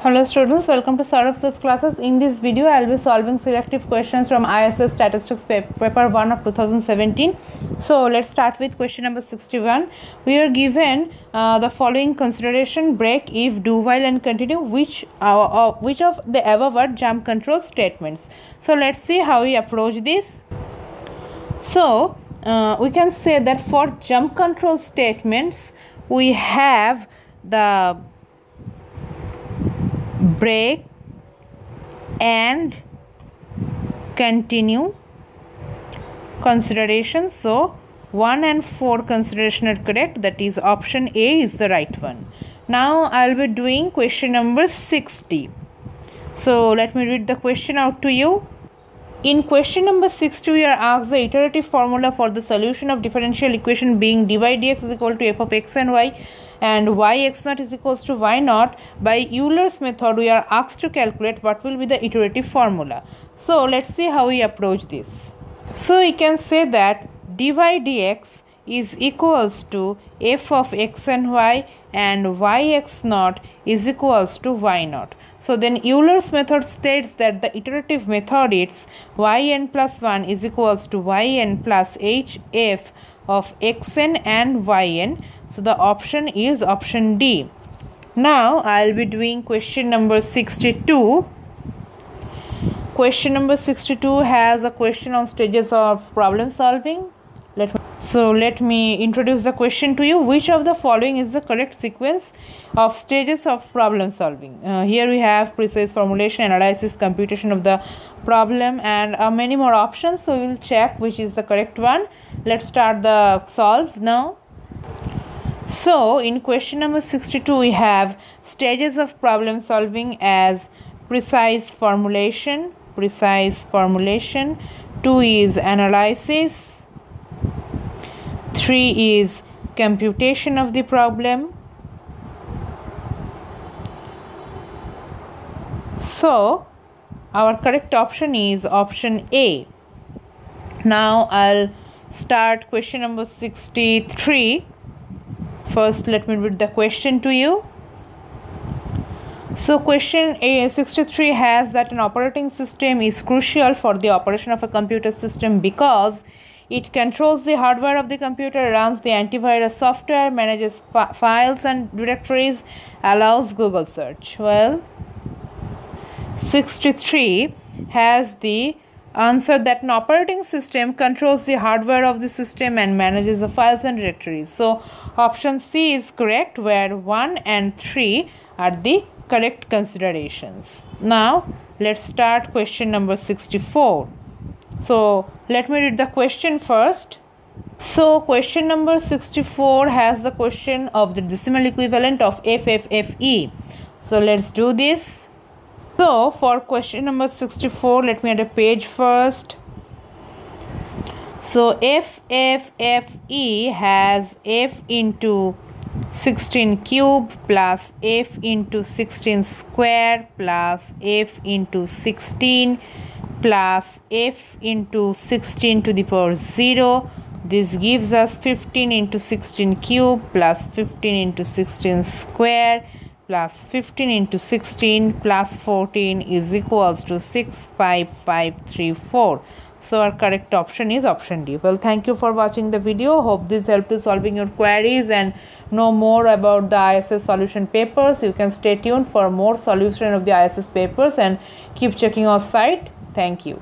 Hello students, welcome to Sourav Sir's classes. In this video, I will be solving selective questions from ISS Statistics paper 1 of 2017. So let's start with question number 61. We are given uh, the following consideration break if do while and continue which uh, uh, which of the above jump control statements. So let's see how we approach this. So uh, we can say that for jump control statements we have the break and continue considerations. So 1 and 4 consideration are correct. That is option a is the right one. Now i'll be doing question number 60 so let me read the question out to you in question number 60 we are asked the iterative formula for the solution of differential equation being dy dx is equal to f of x and y and y x naught is equals to y naught by Euler's method we are asked to calculate what will be the iterative formula. So let's see how we approach this. So we can say that dy dx is equals to f of x and y and y x naught is equals to y naught. So then Euler's method states that the iterative method is yn plus 1 is equals to yn plus hf of xn and yn so the option is option D. Now I'll be doing question number 62. Question number 62 has a question on stages of problem solving. Let so let me introduce the question to you. Which of the following is the correct sequence of stages of problem solving? Uh, here we have precise formulation, analysis, computation of the problem and uh, many more options. So we will check which is the correct one. Let's start the solve now. So, in question number 62, we have stages of problem solving as precise formulation, precise formulation, 2 is analysis, 3 is computation of the problem. So, our correct option is option A. Now, I'll start question number 63 First, let me read the question to you. So, question A63 has that an operating system is crucial for the operation of a computer system because it controls the hardware of the computer, runs the antivirus software, manages files and directories, allows Google search. Well, 63 has the answer that an operating system controls the hardware of the system and manages the files and directories. So, option C is correct where 1 and 3 are the correct considerations. Now, let's start question number 64. So, let me read the question first. So, question number 64 has the question of the decimal equivalent of FFFE. So, let's do this. So for question number 64, let me add a page first. So F F F E has F into 16 cube plus F into 16 square plus F into 16 plus F into 16 to the power 0. This gives us 15 into 16 cube plus 15 into 16 square plus 15 into 16 plus 14 is equals to 65534 so our correct option is option d. Well thank you for watching the video. Hope this helped you solving your queries and know more about the iss solution papers. You can stay tuned for more solution of the iss papers and keep checking our site thank you